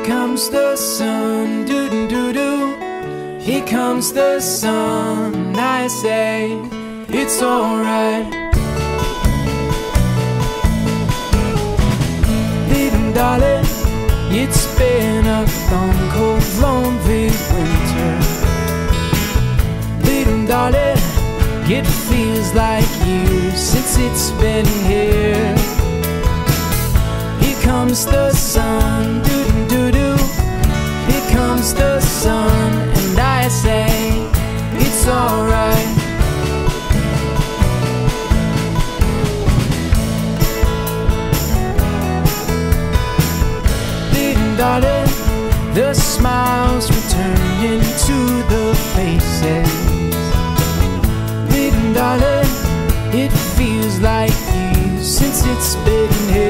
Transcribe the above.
Here comes the sun, doo doo doo doo. Here comes the sun. I say it's alright. Little darling, it's been a long, cold, lonely winter. Little darling, it feels like years since it's been here. Here comes the sun, alright. Little darling, the smiles returning to the faces. Little darling, it feels like years since it's been here.